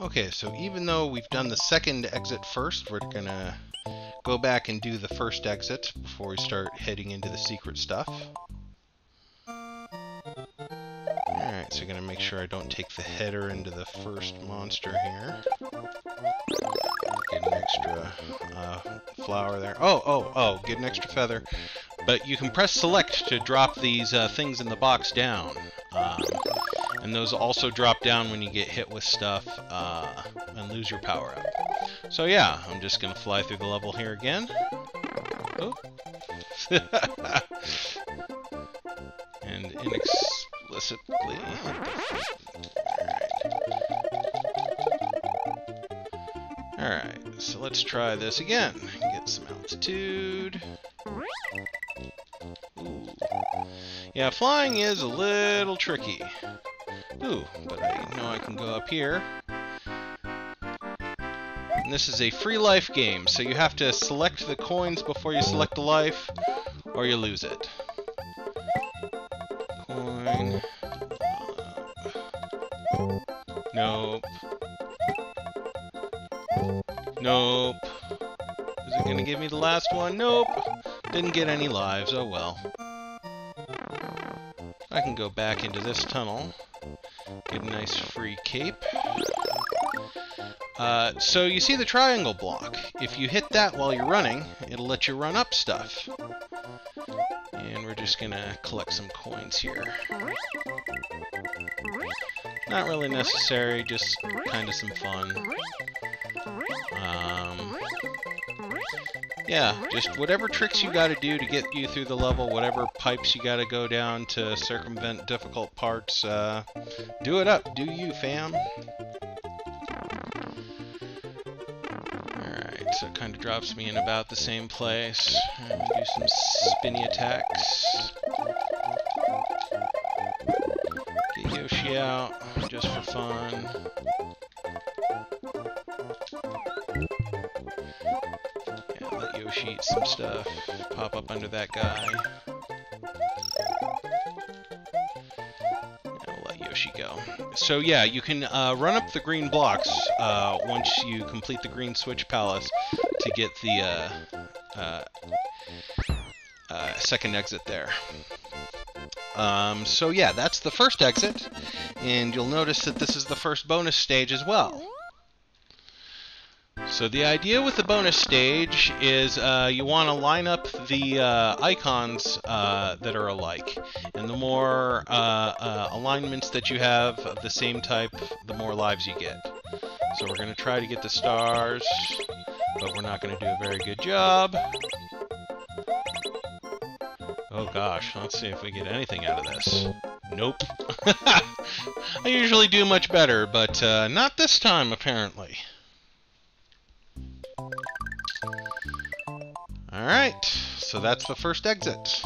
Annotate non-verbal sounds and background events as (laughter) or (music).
Okay, so even though we've done the second exit first, we're gonna go back and do the first exit before we start heading into the secret stuff. Alright, so gonna make sure I don't take the header into the first monster here. Get an extra uh, flower there. Oh, oh, oh, get an extra feather. But you can press select to drop these uh, things in the box down. Um, and those also drop down when you get hit with stuff uh, and lose your power up. So yeah, I'm just going to fly through the level here again. Oh. (laughs) and inexplicably... Alright. So let's try this again. Get some altitude. Ooh. Yeah, flying is a little tricky. Ooh, but I know I can go up here. And this is a free life game, so you have to select the coins before you select a life, or you lose it. Coin. Nope. Nope. Is it gonna give me the last one? Nope. Didn't get any lives, oh well. I can go back into this tunnel. Get a nice free cape. Uh, so you see the triangle block. If you hit that while you're running, it'll let you run up stuff. And we're just gonna collect some coins here. Not really necessary, just kind of some fun. Yeah, just whatever tricks you gotta do to get you through the level, whatever pipes you gotta go down to circumvent difficult parts, uh, do it up. Do you, fam. Alright, so it kind of drops me in about the same place. do some spinny attacks. Get Yoshi out, just for fun. Yoshi eat some stuff. Pop up under that guy. Go. So yeah, you can uh, run up the green blocks uh, once you complete the green switch palace to get the uh, uh, uh second exit there. Um, so yeah, that's the first exit, and you'll notice that this is the first bonus stage as well. So the idea with the bonus stage is uh, you want to line up the uh, icons uh, that are alike. And the more uh, uh, alignments that you have of the same type, the more lives you get. So we're going to try to get the stars, but we're not going to do a very good job. Oh gosh, let's see if we get anything out of this. Nope. (laughs) I usually do much better, but uh, not this time, apparently. Alright, so that's the first exit.